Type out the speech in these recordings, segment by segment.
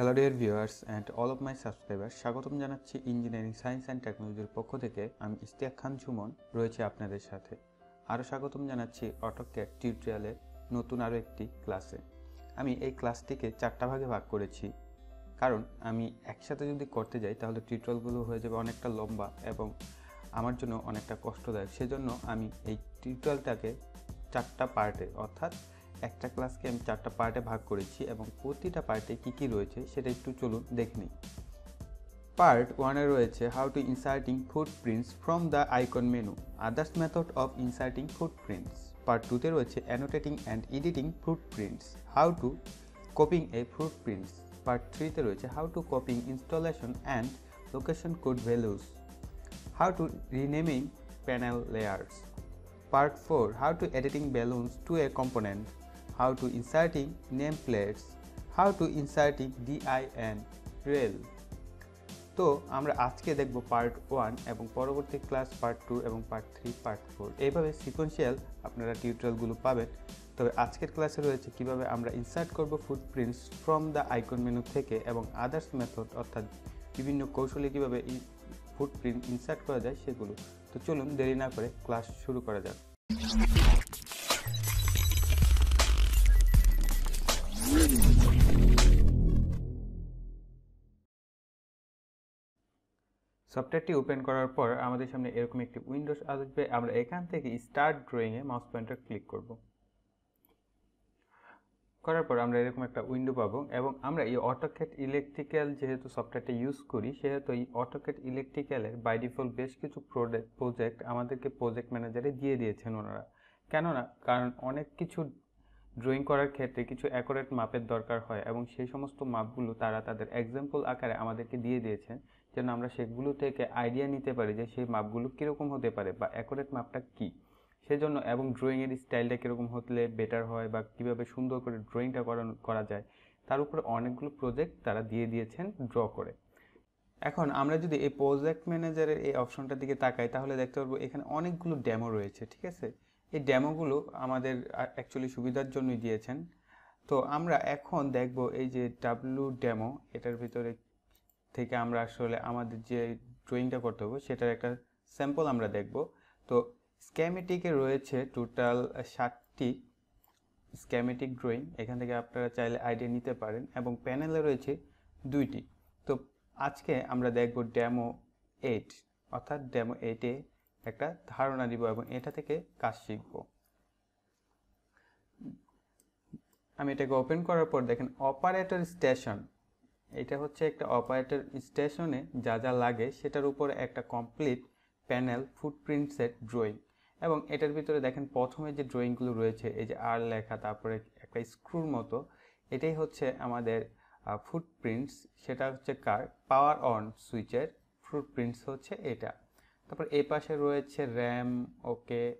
Hello dear viewers and all of my subscriber স্বাগতম জানাচ্ছি engineering science and টেকনোলজির পক্ষ থেকে। আমি ইস্তিয়াক খান সুমন, রয়েছে আপনাদের সাথে। আরও স্বাগতম জানাচ্ছি অটোক্যাট টিউটোরিয়ালের নতুন আরও একটি ক্লাসে আমি এই ক্লাসটিকে চারটা ভাগে ভাগ করেছি। কারণ আমি একসাথে যদি করতে যাই, তাহলে টিউটোরিয়ালগুলো হয়ে যাবে অনেকটা লম্বা এবং আমার জন্য অনেকটা কষ্টদায়ক। সেজন্য আমি এই টিউটোরিয়ালটাকে চারটা পার্টে অর্থাৎ একটা ক্লাসকে আমি চারটা পার্টে ভাগ করেছি এবং প্রতিটা পার্টে কী কী রয়েছে সেটা একটু চলুন দেখে নিই। পার্ট ওয়ানে রয়েছে how to inserting footprints from the icon menu others method of inserting footprints part টুতে রয়েছে annotating and editing footprints how to copying a footprints part থ্রিতে রয়েছে how to copying installation and location code values how to renaming panel layers. Part 4 how to editing balloons to a component. How to inserting nameplates, how to inserting din rail. তো আমরা আজকে দেখব part one এবং পরবর্তী class part two এবং part three part four এইভাবে sequential আপনারা টিউটোরিয়ালগুলো পাবেন। তবে আজকের ক্লাসে রয়েছে কীভাবে আমরা ইনসার্ট করব footprints from the icon menu থেকে এবং আদার্স মেথড অর্থাৎ বিভিন্ন কৌশলে কীভাবে ফুটপ্রিন্ট ইনসার্ট করা যায় সেগুলো। তো চলুন দেরি না করে ক্লাস শুরু করা যাক। সফটওয়্যারটি ওপেন করার পর আমাদের সামনে এরকম একটি উইন্ডোজ আসবে। আমরা এখান থেকে স্টার্ট ড্রয়িংয়ে মাউস পয়েন্টার ক্লিক করব। করার পর আমরা এরকম একটা উইন্ডো পাবো এবং আমরা এই অটোক্যাট ইলেকট্রিক্যাল যেহেতু সফটওয়্যারটা ইউজ করি, সেহেতু এই অটোক্যাট ইলেকট্রিক্যালের বাই ডিফল্ট বেশ কিছু প্রোডাক্ট প্রজেক্ট আমাদেরকে প্রজেক্ট ম্যানেজারে দিয়ে দিয়েছেন ওনারা। কেননা, কারণ অনেক কিছু ড্রয়িং করার ক্ষেত্রে কিছু অ্যাকোরেট মাপের দরকার হয় এবং সেই সমস্ত মাপগুলো তারা তাদের এক্সাম্পল আকারে আমাদেরকে দিয়ে দিয়েছেন। যেন আমরা সেগুলো থেকে আইডিয়া নিতে পারি যে সেই মাপগুলো কীরকম হতে পারে বা অ্যাকোরেট মাপটা কী। সেজন্য এবং ড্রয়িংয়ের স্টাইলটা কীরকম হলে বেটার হয় বা কীভাবে সুন্দর করে ড্রয়িংটা করা যায়, তার উপরে অনেকগুলো প্রজেক্ট তারা দিয়ে দিয়েছেন ড্র করে। এখন আমরা যদি এই প্রজেক্ট ম্যানেজারের এই অপশনটার দিকে তাকাই, তাহলে দেখতে পারব এখানে অনেকগুলো ড্যামো রয়েছে, ঠিক আছে? এই ড্যামোগুলো আমাদের অ্যাকচুয়ালি সুবিধার জন্যই দিয়েছেন। তো আমরা এখন দেখব এই যে ডাব্লু ড্যামো এটার ভিতরে থেকে আমরা আসলে আমাদের যে ড্রয়িংটা করতে হবে, সেটার একটা স্যাম্পল আমরা দেখব। তো স্ক্যামেটিকে রয়েছে টোটাল ষাটটি স্ক্যামেটিক ড্রয়িং এখান থেকে আপনারা চাইলে আইডিয়া নিতে পারেন, এবং প্যানেলে রয়েছে দুইটি। তো আজকে আমরা দেখব ড্যামো এইট অর্থাৎ ড্যামো এইটে একটা ধারণা দিব এবং এটা থেকে কাজ শিখব। আমি এটাকে ওপেন করার পর দেখেন অপারেটর স্টেশন এটা হচ্ছে একটা অপারেটর স্টেশনে যা যা লাগে সেটার উপর একটা complete panel footprint set drawing. এবং এটার ভিতরে দেখেন প্রথমে যে ড্রয়িংগুলো রয়েছে, এই যে আর লেখা, তারপরে একটা স্ক্রুর মতো, এটাই হচ্ছে আমাদের ফুটপ্রিন্টস। সেটা হচ্ছে কার? পাওয়ার অন সুইচের ফুটপ্রিন্টস হচ্ছে এটা। তারপর এই পাশে রয়েছে র্যাম, ওকে,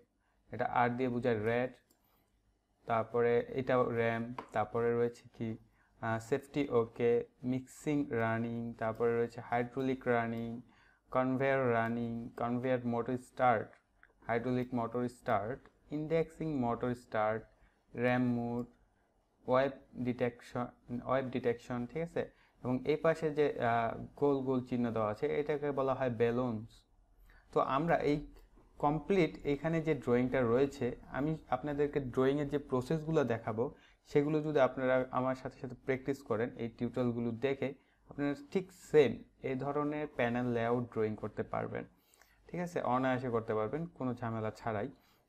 এটা আর দিয়ে বোঝায় রেড, তারপরে এটাও র্যাম, তারপরে রয়েছে কি? সেফটি ওকে মিক্সিং রানিং তারপরে রয়েছে hydraulic running conveyor running conveyor motor start hydraulic motor start indexing motor start ram mode web detection web detection ঠিক আছে? এবং এই পাশে যে গোল গোল চিহ্ন দেওয়া আছে, এটাকে বলা হয় বেলুনস তো আমরা এই কমপ্লিট এখানে যে ড্রয়িংটা রয়েছে, আমি আপনাদেরকে ড্রয়িংয়ের যে প্রসেসগুলো দেখাবো সেগুলো যদি আপনারা আমার সাথে সাথে প্র্যাকটিস করেন, এই টিউটোরিয়ালগুলো দেখে আপনারা ঠিক সেম এই ধরনের প্যানেল লেআউট ড্রয়িং করতে পারবেন। ঠিক আছে? অনায়াসে করতে পারবেন, কোনো ঝামেলা ছাড়াই।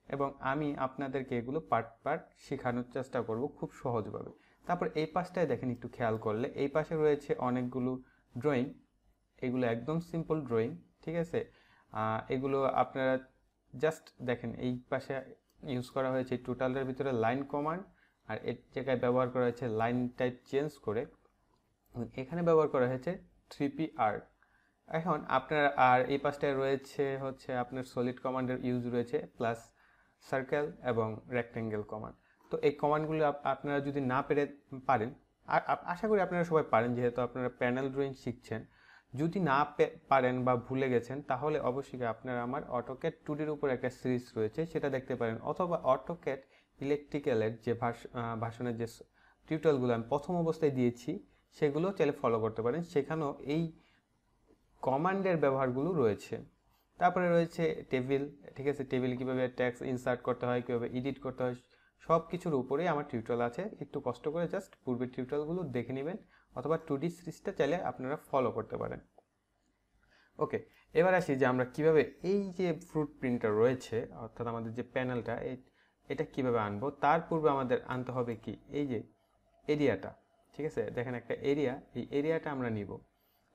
এবং আমি আপনাদেরকে এগুলো পার্ট পার্ট শেখানোর চেষ্টা করব খুব সহজভাবে। তারপর এই পাশটায় দেখেন একটু খেয়াল করলে, এই পাশে রয়েছে অনেকগুলো ড্রয়িং এগুলো একদম সিম্পল ড্রয়িং ঠিক আছে? এগুলো আপনারা জাস্ট দেখেন, এই পাশে ইউজ করা হয়েছে টোটালের ভিতরে লাইন কমান্ড আর এর জায়গায় ব্যবহার করা হয়েছে লাইন টাইপ চেঞ্জ করে। এখানে ব্যবহার করা হয়েছে থ্রি পি আর্ট এখন আপনার আর এই পাশটায় রয়েছে হচ্ছে আপনার সলিড কমান্ডের ইউজ রয়েছে প্লাস সার্কেল এবং রেক্টেঙ্গেল কমান্ড তো এই কমান্ডগুলো আপনারা যদি না পেরে পারেন আশা করি আপনারা সবাই পারেন, যেহেতু আপনারা প্যানেল ড্রয়িং শিখছেন। যদি না পারেন বা ভুলে গেছেন, তাহলে অবশ্যই আপনারা আমার অটোক্যাট টুডির উপর একটা সিরিজ রয়েছে, সেটা দেখতে পারেন। অথবা অটোক্যাট ইলেকট্রিক্যালের যে ভাষণের যে টিউটোরিয়ালগুলো আমি প্রথম অবস্থায় দিয়েছি, সেগুলো চাইলে ফলো করতে পারেন। সেখানেও এই কমান্ডের ব্যবহারগুলো রয়েছে। তারপরে রয়েছে টেবিল ঠিক আছে? টেবিল কীভাবে ট্যাক্স ইনসার্ট করতে হয়, কীভাবে এডিট করতে হয় সব কিছুর উপরেই আমার টিউটোরিয়াল আছে। একটু কষ্ট করে জাস্ট পূর্বের টিউটোরিয়ালগুলো দেখে নেবেন, অথবা টু ডি সিরিজটা চাইলে আপনারা ফলো করতে পারেন। ওকে, এবার আসি যে আমরা কীভাবে এই যে ফ্রুট প্রিন্টার রয়েছে, অর্থাৎ আমাদের যে প্যানেলটা এই এটা কীভাবে আনব? তার পূর্বে আমাদের আনতে হবে কি? এই যে এরিয়াটা ঠিক আছে? দেখেন একটা এরিয়া এই এরিয়াটা আমরা নিব।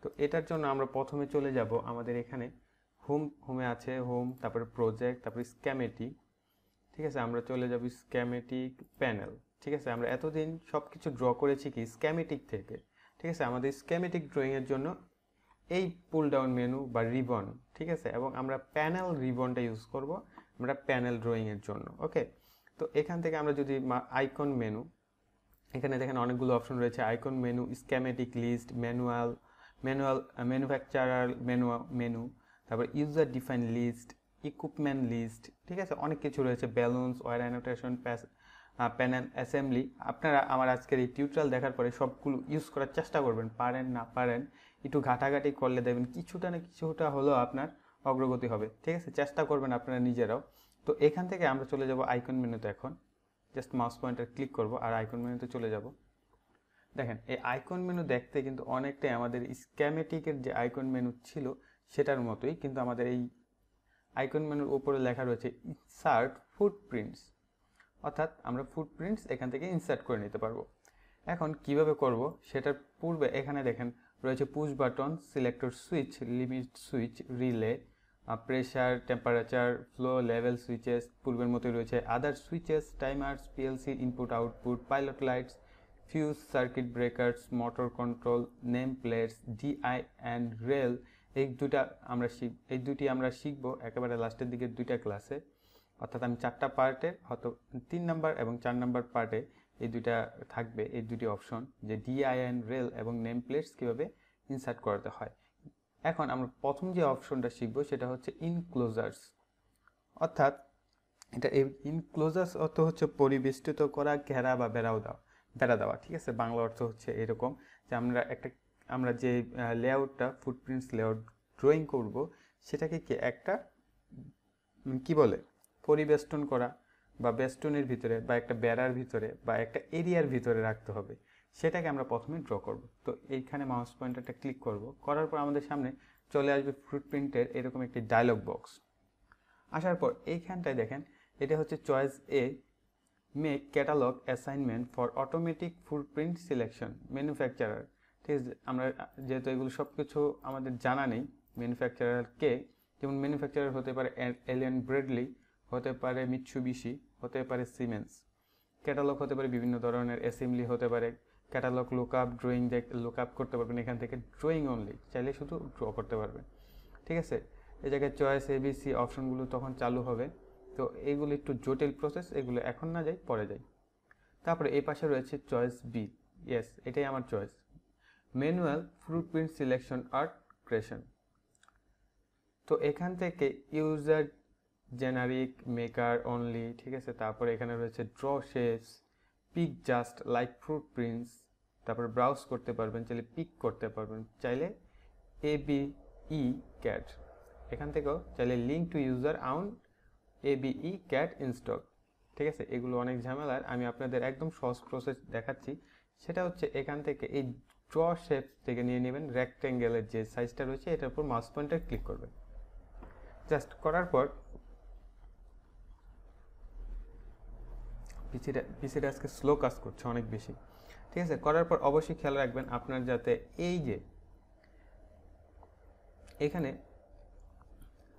তো এটার জন্য আমরা প্রথমে চলে যাব আমাদের এখানে হোম হোমে আছে হোম তারপরে প্রজেক্ট তারপরে স্ক্যামেটিক ঠিক আছে? আমরা চলে যাব স্ক্যামেটিক প্যানেল ঠিক আছে? আমরা এতদিন সব কিছু ড্র করেছি কি? স্ক্যামেটিক থেকে, ঠিক আছে? আমাদের স্ক্যামেটিক ড্রয়িংয়ের জন্য এই পুল ডাউন মেনু বা রিবন ঠিক আছে? এবং আমরা প্যানেল রিবনটা ইউজ করব, আমরা প্যানেল ড্রয়িংয়ের জন্য ওকে তো এখান থেকে আমরা যদি আইকন মেনু এখানে দেখেন অনেকগুলো অপশন রয়েছে icon menu schematic list manual manual manufacturer menu menu তারপর user define list equipment list ঠিক আছে? অনেক কিছু রয়েছে balloons wire annotation panel assembly আপনারা আমার আজকের এই টিউটোরিয়াল দেখার পরে সবগুলো ইউজ করার চেষ্টা করবেন, পারেন, না পারেন, একটু ঘাটাঘাটি করলে দেখবেন কিছুটা না কিছুটা হলেও আপনার অগ্রগতি হবে, ঠিক আছে? চেষ্টা করবেন আপনারা নিজেরাও। তো এখান থেকে আমরা চলে যাব আইকন মেনুতে এখন। জাস্ট মাউস পয়েন্টার ক্লিক করব আর আইকন মেনুতে চলে যাব। দেখেন, এই আইকন মেনু দেখতে কিন্তু অনেকটাই আমাদের স্ক্যামেটিকের যে আইকন মেনু ছিল, সেটার মতোই, কিন্তু আমাদের এই আইকন মেনুর উপরে লেখা রয়েছে ইনসার্ট ফুটপ্রিন্টস অর্থাৎ আমরা ফুটপ্রিন্টস এখান থেকে ইনসার্ট করে নিতে পারব। এখন কীভাবে করব, সেটার পূর্বে এখানে দেখেন, রয়েছে push button selector switch limit switch relay pressure temperature flow level switches পূর্বের মতোই রয়েছে। Other switches timers PLC input output pilot lights fuse circuit breakers motor control name plates DIN rail এই দুটা আমরা শিখ, এই দুটি আমরা শিখব একেবারে লাস্টের দিকে দুইটা ক্লাসে অর্থাৎ আমি চারটা পার্টে, হয়তো তিন নাম্বার এবং চার নাম্বার পার্টে এই দুইটা থাকবে, এই দুটি অপশন যে ডিআই অ্যান্ড রেল এবং নেম প্লেটস কীভাবে ইনসার্ট করাতে হয়। এখন আমরা প্রথম যে অপশনটা শিখব সেটা হচ্ছে ইনক্লোজার্স অর্থাৎ এটা ইনক্লোজার্স অর্থ হচ্ছে পরিবেষ্টিত করা, ঘেরা বা বেড়াও দেওয়া, বেড়া দেওয়া, ঠিক আছে? বাংলা অর্থ হচ্ছে এরকম যে আমরা একটা, আমরা যে লেআউটটা ফুটপ্রিন্টস লেআউট ড্রয়িং করব, সেটাকে কি একটা কি বলে? পরিবেষ্টন করা বা বেষ্টনের ভিতরে বা একটা বেড়ার ভিতরে বা একটা এরিয়ার ভিতরে রাখতে হবে। সেটাকে আমরা প্রথমে ড্র করব। তো এইখানে মাউস পয়েন্টারটা ক্লিক করব। করার পর আমাদের সামনে চলে আসবে ফুটপ্রিন্টের এরকম একটি ডায়লগ বক্স আসার পর এইখানটায় দেখেন, এটা হচ্ছে choice a make catalog assignment for automatic footprint selection manufacturer ঠিক আছে, আমরা যেহেতু এগুলো সব কিছু আমাদের জানা নেই ম্যানুফ্যাকচারার কে? যেমন ম্যানুফ্যাকচারার হতে পারে এলিয়ান ব্রেডলি হতে পারে মিৎসুবিশি হতে পারে সিমেন্স ক্যাটালগ হতে পারে বিভিন্ন ধরনের অ্যাসেম্বলি হতে পারে। Catalog look up drawing look up করতে পারবেন এখান থেকে ড্রয়িং অনলি চাইলে শুধু ড্র করতে পারবেন। ঠিক আছে? এই জায়গায় চয়েস এবিসি অপশনগুলো তখন চালু হবে। তো এইগুলো একটু জটিল প্রসেস এগুলো এখন না যাই পরে যাই তারপরে এই পাশে রয়েছে চয়েস বি ইয়েস এটাই আমার choice manual footprint selection art creation তো এখান থেকে ইউজার জেনারিক মেকার অনলি ঠিক আছে? তারপরে এখানে রয়েছে draw shapes pick just like footprints তারপর ব্রাউজ করতে পারবেন, চাইলে পিক করতে পারবেন, চাইলে এ বি ই ক্যাট এখান থেকেও চাইলে link to user own A B E cat in stock ঠিক আছে? এগুলো অনেক ঝামেলার। আমি আপনাদের একদম সহজ প্রসেস দেখাচ্ছি। সেটা হচ্ছে এখান থেকে এই ড্র শেপ থেকে নিয়ে নেবেন রেক্ট্যাঙ্গেলের যে সাইজটা রয়েছে, এটার উপর মাউস পয়েন্টার ক্লিক করবেন। জাস্ট করার পর পিসিটা পিসিটা আজকে স্লো কাজ করছে অনেক বেশি। ঠিক আছে? করার পর অবশ্যই খেয়াল রাখবেন আপনার যাতে এই যে এখানে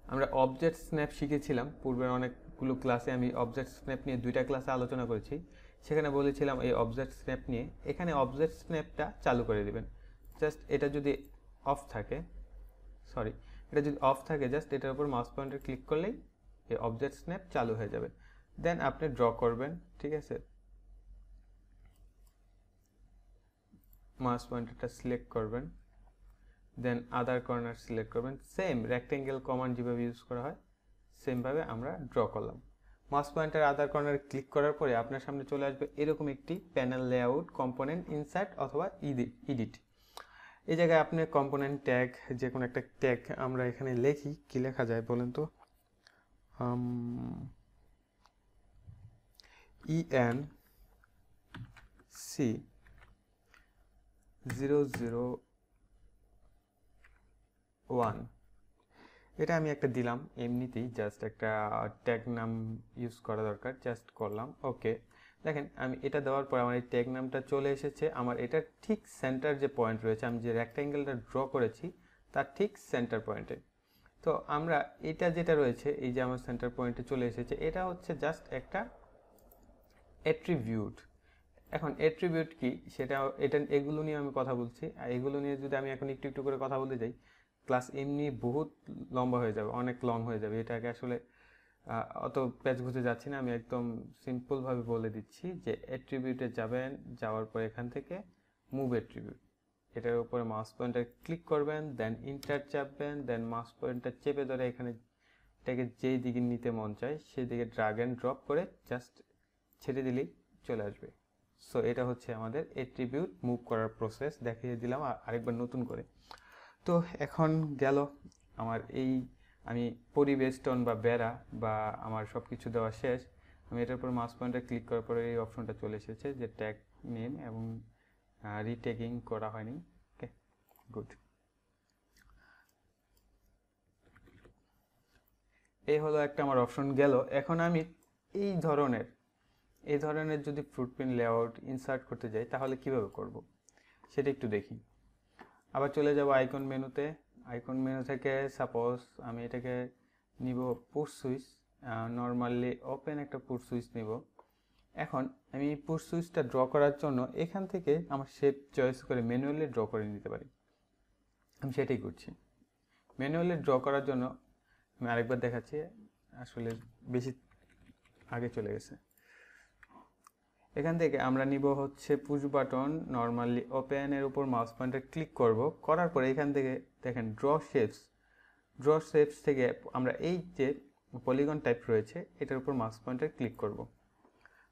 আমরা অবজেক্ট স্ন্যাপ শিখেছিলাম পূর্বের অনেকগুলো ক্লাসে আমি অবজেক্ট স্ন্যাপ নিয়ে দুইটা ক্লাসে আলোচনা করেছি। সেখানে বলেছিলাম এই অবজেক্ট স্ন্যাপ নিয়ে এখানে অবজেক্ট স্ন্যাপটা চালু করে দিবেন। জাস্ট এটা যদি অফ থাকে সরি এটা যদি অফ থাকে জাস্ট এটার উপর মাউস পয়েন্টার ক্লিক করলেই এই অবজেক্ট স্ন্যাপ চালু হয়ে যাবে। দেন আপনি ড্র করবেন, ঠিক আছে? মাস পয়েন্টারটা সিলেক্ট করবেন দেন আদার কর্নার সিলেক্ট করবেন সেম রেক্টেঙ্গেল কমান্ড যেভাবে ইউজ করা হয় সেমভাবে আমরা ড্র করলাম। মাস পয়েন্টার আধার কর্নারে ক্লিক করার পরে আপনার সামনে চলে আসবে এরকম একটি প্যানেল লেআউট কম্পোনেন্ট ইনসার্ট অথবা ইডিট এই জায়গায় আপনি কম্পোনেন্ট ট্যাগ যে কোনো একটা ট্যাগ আমরা এখানে লিখি, কি লেখা যায় বলেন তো? E N C zero zero one এটা আমি একটা দিলাম, এমনিতেই জাস্ট একটা ট্যাগ নাম ইউজ করা দরকার জাস্ট করলাম ওকে দেখেন, আমি এটা দেওয়ার পর আমার এই ট্যাগ নামটা চলে এসেছে, আমার এটা ঠিক সেন্টার যে পয়েন্ট রয়েছে, আমি যে রেক্ট্যাঙ্গেলটা ড্র করেছি, তার ঠিক সেন্টার পয়েন্টে তো আমরা এটা যেটা রয়েছে, এই যে আমার সেন্টার পয়েন্টে চলে এসেছে, এটা হচ্ছে জাস্ট একটা অ্যাট্রিবিউট এখন অ্যাট্রিবিউট কি? সেটা, এটা, এগুলো নিয়ে আমি কথা বলছি। আর এগুলো নিয়ে যদি আমি এখন একটু একটু করে কথা বলতে যাই ক্লাস এমনি বহুত লম্বা হয়ে যাবে, অনেক লং হয়ে যাবে। এটাকে আসলে অত প্যাচ ঘুরতে যাচ্ছি না। আমি একদম সিম্পলভাবে বলে দিচ্ছি যে অ্যাট্রিবিউটে যাবেন, যাওয়ার পর এখান থেকে মুভ অ্যাট্রিবিউট এটার উপরে মাউস পয়েন্টার ক্লিক করবেন দেন ইন্টার চাপবেন দেন মাউস পয়েন্টার চেপে ধরে এখানে, এটাকে যেই দিকে নিতে মন চায় সেই দিকে ড্রাগ অ্যান্ড ড্রপ করে জাস্ট ছেড়ে দিলেই চলে আসবে। সো এটা হচ্ছে আমাদের অ্যাট্রিবিউট মুভ করার প্রসেস দেখিয়ে দিলাম আরেকবার নতুন করে। তো এখন গেল আমার এই, আমি পরিবেষ্টন বা বেড়া বা আমার সব কিছু দেওয়া শেষ। আমি এটার উপর মাস পয়েন্টে ক্লিক করার পরে এই অপশনটা চলে এসেছে যে ট্যাগ নেম এবং রিটেকিং করা হয়নি। ওকে গুড এই হলো একটা আমার অপশন গেল। এখন আমি এই ধরনের এই ধরনের যদি ফ্রুটপ্রিন্ট লেআউট ইনসার্ট করতে যাই, তাহলে কীভাবে করব? সেটা একটু দেখি। আবার চলে যাব আইকন মেনুতে। আইকন মেনু থেকে সাপোজ আমি এটাকে নিব পুশ সুইচ নর্মালি ওপেন একটা পুশ সুইচ নিব। এখন আমি পুশ সুইচটা ড্র করার জন্য এখান থেকে আমার শেপ চয়েস করে ম্যানুয়ালি ড্র করে নিতে পারি। আমি সেটাই করছি। ম্যানুয়ালি ড্র করার জন্য আমি আরেকবার দেখাচ্ছি, আসলে বেশি আগে চলে গেছে। এখান থেকে আমরা নিব হচ্ছে পুশ বাটন নর্মালি ওপেনের উপর মাউস পয়েন্টার ক্লিক করব। করার পরে এখান থেকে দেখেন ড্র শেপস ড্র শেপস থেকে আমরা এই যে পলিগন টাইপ রয়েছে, এটার উপর মাউস পয়েন্টার ক্লিক করব।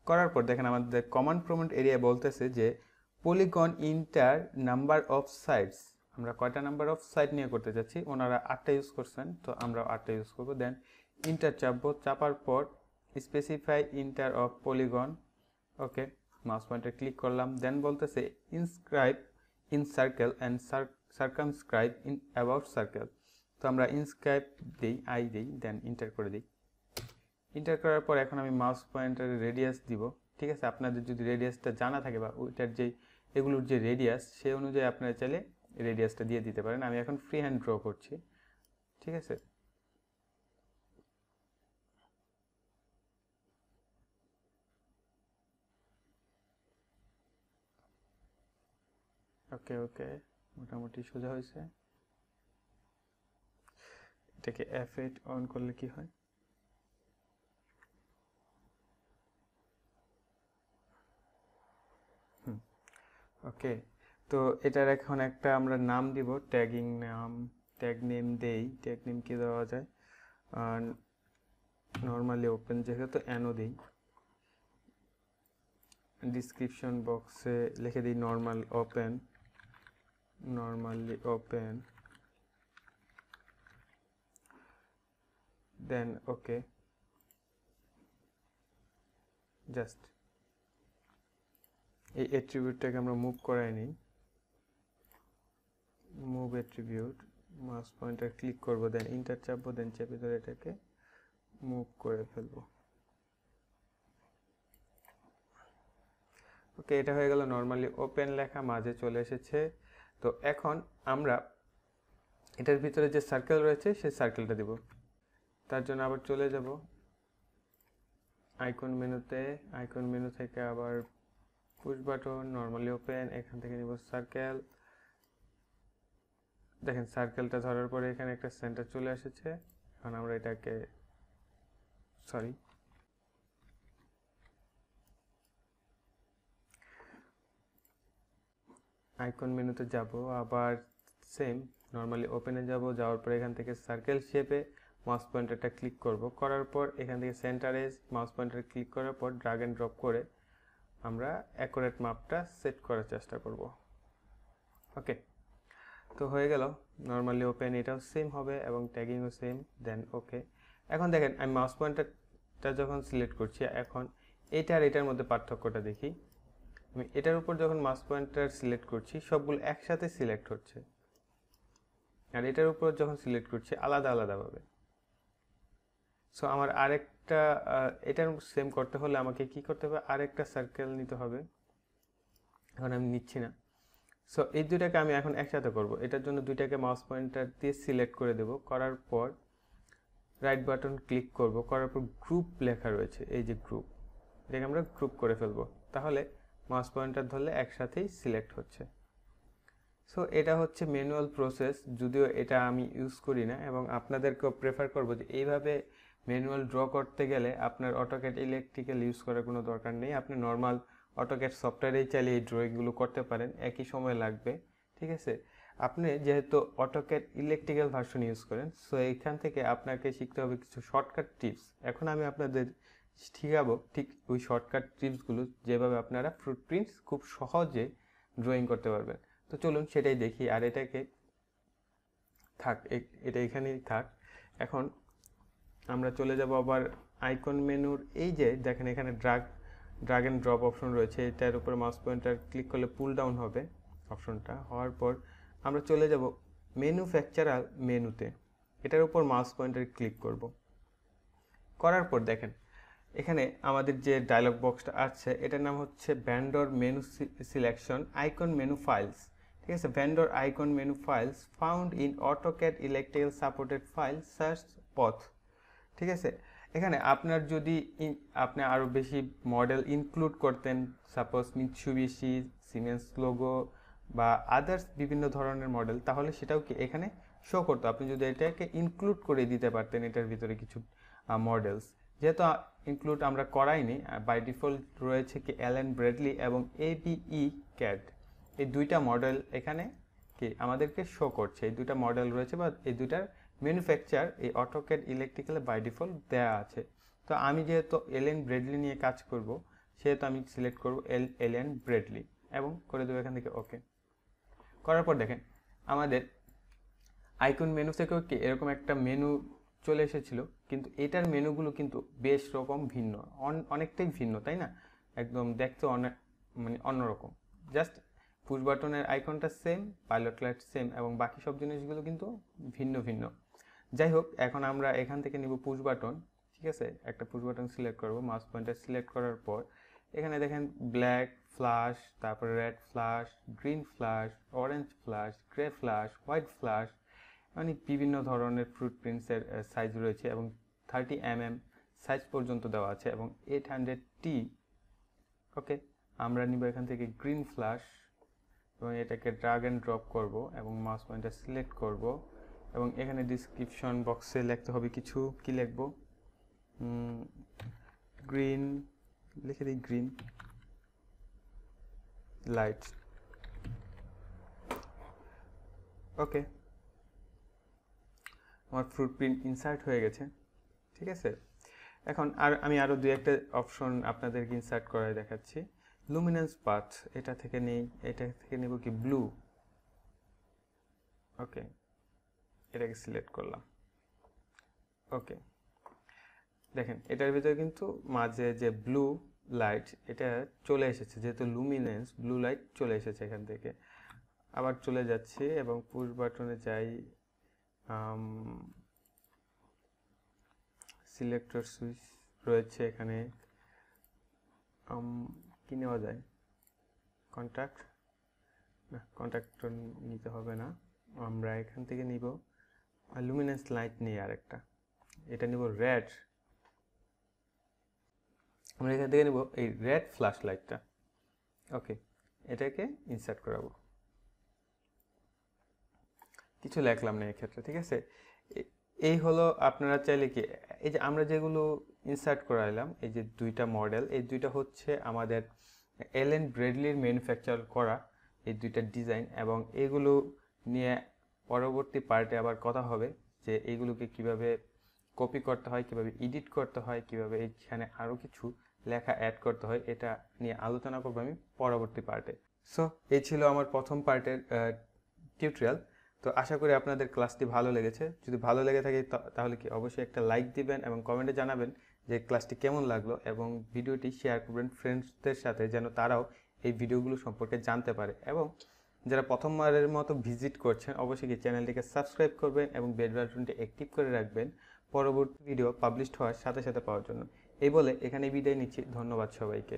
করার পর দেখেন আমাদের কমান্ড প্রমেন্ট এরিয়া বলতেছে যে polygon enter number of sides আমরা কয়টা নাম্বার অফ সাইড নিয়ে করতে যাচ্ছি? ওনারা আটটা ইউজ করছেন, তো আমরা আটটা ইউজ করব। দেন ইন্টার চাপবো। চাপার পর specify enter of polygon okay mouse pointer click করলাম দেন বলতেছে inscribe in circle and circumscribe in about circle তো আমরা ইনস্ক্রাইব দিই আই দিই দেন ইন্টার করে দিই। ইন্টার করার পর এখন আমি মাউস পয়েন্টার রেডিয়াস দিব। ঠিক আছে? আপনাদের যদি রেডিয়াসটা জানা থাকে বা ওইটার যে, এগুলোর যে রেডিয়াস সেই অনুযায়ী আপনারা চাইলে রেডিয়াসটা দিয়ে দিতে পারেন। আমি এখন ফ্রি হ্যান্ড ড্র করছি। ঠিক আছে? ওকে ওকে, মোটামুটি সোজা হয়েছে। এটাকে এফ এইট অন করলে কি হয়? ওকে, তো এটার এখন একটা আমরা নাম দিব ট্যাগিং নাম ট্যাগ নেম দেই ট্যাগ নেম কি দেওয়া যায়? নর্মালি ওপেন যেহেতু অ্যানো দিই। ডিসক্রিপশন বক্সে লিখে দিই normal open normally open. Then, okay. Just এই অ্যাট্রিবিউটটাকে আমরা মুভ করাই নিই move attribute mouse pointer click করব দেন ইন্টার চাপবো দেন চেপে ধরে এটাকে মুভ করে ফেলব। ওকে এটা হয়ে গেল নর্মালি ওপেন লেখা, মাঝে চলে এসেছে। তো এখন আমরা এটার ভিতরে যে সার্কেল রয়েছে, সেই সার্কেলটা দিব। তার জন্য আবার চলে যাব। আইকন মেনুতে আইকন মেনু থেকে আবার পুশ বাটন নর্মালি ওপেন এখান থেকে নিব সার্কেল দেখেন সার্কেলটা ধরার পরে এখানে একটা সেন্টার চলে এসেছে। এখন আমরা এটাকে সরি আইকন মেনুতে যাব, আবার সেম নর্মালি ওপেনে যাব, যাওয়ার পরে এখান থেকে সার্কেল শেপে মাউস পয়েন্টারটা ক্লিক করব। করার পর এখান থেকে সেন্টারে মাউস পয়েন্টার ক্লিক করার পর ড্রাগ অ্যান্ড ড্রপ করে আমরা অ্যাকুরেট মাপটা সেট করার চেষ্টা করব। ওকে তো হয়ে গেল। নর্মালি ওপেন এটাও সেম হবে এবং ট্যাগিংও সেম দেন ওকে এখন দেখেন, আমি মাউস পয়েন্টারটা যখন সিলেক্ট করছি, এখন এটা আর এটার মধ্যে পার্থক্যটা দেখি। আমি এটার উপর যখন মাস পয়েন্টার সিলেক্ট করছি, সবগুলো একসাথে সিলেক্ট হচ্ছে। আর এটার উপর যখন সিলেক্ট করছি, আলাদা আলাদাভাবে। সো আমার আরেকটা এটার সেম করতে হলে আমাকে কি করতে হবে? আরেকটা সার্কেল নিতে হবে। এখন আমি নিচ্ছি না। সো এই দুইটাকে আমি এখন একসাথে করব। এটার জন্য দুইটাকে মাউস পয়েন্টার দিয়ে সিলেক্ট করে দেব। করার পর রাইট বাটন ক্লিক করব। করার পর গ্রুপ লেখা রয়েছে। এই যে গ্রুপ এটাকে আমরা গ্রুপ করে ফেলব। তাহলে মাউস পয়েন্টার ধরলে একসাথেই সিলেক্ট হচ্ছে। সো এটা হচ্ছে ম্যানুয়াল প্রসেস, যদিও এটা আমি ইউজ করি না, এবং আপনাদেরকেও প্রেফার করব যে এইভাবে ম্যানুয়াল ড্র করতে গেলে আপনার অটোক্যাট ইলেকট্রিক্যাল ইউজ করার কোনো দরকার নেই। আপনি নর্মাল অটোক্যাট সফটওয়্যারেই চালিয়ে এই ড্রয়িংগুলো করতে পারেন, একই সময় লাগবে, ঠিক আছে? আপনি যেহেতু অটোক্যাট ইলেকট্রিক্যাল ভার্সন ইউজ করেন সো এইখান থেকে আপনাকে শিখতে হবে কিছু শর্টকাট টিপস এখন আমি আপনাদের শিখাবো, ঠিক ওই শর্টকাট টিপসগুলো যেভাবে আপনারা ফুটপ্রিন্টস খুব সহজে ড্রয়িং করতে পারবেন। তো চলুন সেটাই দেখি, আর এটাকে থাক এটা এখানেই থাক। এখন আমরা চলে যাব আবার আইকন মেনুর এই যে দেখেন এখানে drag drag and drop option রয়েছে, এটার উপরে মাউস পয়েন্টার ক্লিক করলে পুল ডাউন হবে অপশনটা হওয়ার পর আমরা চলে যাব ম্যানুফ্যাকচারার মেনুতে এটার উপর মাউস পয়েন্টার ক্লিক করব। করার পর দেখেন এখানে আমাদের যে ডায়লগ বক্সটা আছে, এটার নাম হচ্ছে vendor menu selection icon menu files ঠিক আছে? Vendor icon menu files found in AutoCAD electrical supported file search পথ ঠিক আছে? এখানে আপনার যদি আপনি আরও বেশি মডেল ইনক্লুড করতেন সাপোজ মিৎসুবিশি সিমেন্স লোগো বা আদার্স বিভিন্ন ধরনের মডেল তাহলে সেটাও কি এখানে শো করতো? আপনি যদি এটাকে ইনক্লুড করে দিতে পারতেন, এটার ভিতরে কিছু মডেলস যেহেতু ইনক্লুড আমরা করাইনি বাই ডিফল্ট রয়েছে কি অ্যালেন ব্রেডলি এবং এবিই ক্যাড এই দুইটা মডেল এখানে কি আমাদেরকে শো করছে। এই দুইটা মডেল রয়েছে বা এই দুইটার ম্যানুফ্যাকচার এই অটোক্যাড ইলেকট্রিক্যালে বাই ডিফল্ট দেওয়া আছে। তো আমি যেহেতু এলেন ব্রেডলি নিয়ে কাজ করব, সেহেতু আমি সিলেক্ট করব এল এলেন ব্রেডলি এবং করে দেবো এখান থেকে ওকে করার পর দেখেন, আমাদের আইকন মেনু থেকেও কি এরকম একটা মেনু চলে এসেছিল। কিন্তু এটার মেনুগুলো কিন্তু বেশ রকম ভিন্ন। অনেকটাই ভিন্ন, তাই না? একদম দেখতে অনেক মানে অন্যরকম। জাস্ট পুশ বাটনের আইকনটা সেম পাইলট লাইট সেম এবং বাকি সব জিনিসগুলো কিন্তু ভিন্ন ভিন্ন। যাই হোক, এখন আমরা এখান থেকে নিব পুশ বাটন ঠিক আছে? একটা পুশ বাটন সিলেক্ট করব মাউস পয়েন্টার সিলেক্ট করার পর, এখানে দেখেন ব্ল্যাক ফ্লাশ তারপরে red flush green flush orange flush grey flush white flush মানে বিভিন্ন ধরনের ফ্রুট প্রিন্টসের সাইজ রয়েছে এবং থার্টি এম এম সাইজ পর্যন্ত দেওয়া আছে এবং এইট হান্ড্রেড টি ওকে আমরা নিব এখান থেকে গ্রিন ফ্লাশ এবং এটাকে ড্রাগ অ্যান্ড ড্রপ করব এবং মাউস পয়েন্টটা সিলেক্ট করব এবং এখানে ডিসক্রিপশন বক্সে লিখতে হবে কিছু, কি লিখব? গ্রিন লিখে দিই গ্রিন লাইট ওকে আমার ফ্রুট প্রিন্ট ইনসার্ট হয়ে গেছে, ঠিক আছে? এখন আর আমি আরও দু একটা অপশন আপনাদেরকে ইনসার্ট করায় দেখাচ্ছি। লুমিনেন্স পাথ এটা থেকে নেই, এটা থেকে নেব কি ব্লু ওকে এটাকে সিলেক্ট করলাম। ওকে দেখেন, এটার ভিতরে কিন্তু মাঝে যে ব্লু লাইট এটা চলে এসেছে, যেহেতু লুমিনেন্স ব্লু লাইট চলে এসেছে এখান থেকে। আবার চলে যাচ্ছে এবং পুশ বাটনে যাই সিলেক্টর সুইচ রয়েছে এখানে। কি নেওয়া যায়? কন্ট্যাক্ট না কন্ট্যাক্ট নিতে হবে না। আমরা এখান থেকে নিব। লুমিনেন্স লাইট নিই আরেকটা। এটা নিব রেড আমরা এখান থেকে নেব এই রেড ফ্ল্যাশ লাইটটা ওকে এটাকে ইনসার্ট করাবো। কিছু লেখলাম না এক্ষেত্রে ঠিক আছে? এই হলো আপনারা চাইলে কি, এই যে আমরা যেগুলো ইনসার্ট করাইলাম, এই যে দুইটা মডেল এই দুইটা হচ্ছে আমাদের এলেন ব্রেডলির ম্যানুফ্যাকচার করা এই দুইটা ডিজাইন এবং এগুলো নিয়ে পরবর্তী পার্টে আবার কথা হবে যে এইগুলোকে কীভাবে কপি করতে হয়, কীভাবে এডিট করতে হয়, কীভাবে এখানে আরও কিছু লেখা অ্যাড করতে হয়, এটা নিয়ে আলোচনা করব আমি পরবর্তী পার্টে সো এই ছিল আমার প্রথম পার্টের টিউটোরিয়াল তো আশা করি আপনাদের ক্লাসটি ভালো লেগেছে। যদি ভালো লেগে থাকে তাহলে কি অবশ্যই একটা লাইক দিবেন এবং কমেন্টে জানাবেন যে ক্লাসটি কেমন লাগল এবং ভিডিওটি শেয়ার করবেন ফ্রেন্ডসদের সাথে যেন তারাও এই ভিডিওগুলো সম্পর্কে জানতে পারে এবং যারা প্রথমবারের মতো ভিজিট করছেন, অবশ্যই কি চ্যানেলটিকে সাবস্ক্রাইব করবেন এবং বেল বাটনটি অ্যাক্টিভ করে রাখবেন পরবর্তী ভিডিও পাবলিশড হওয়ার সাথে সাথে পাওয়ার জন্য। এই বলে এখানে বিদায় নিচ্ছি। ধন্যবাদ সবাইকে।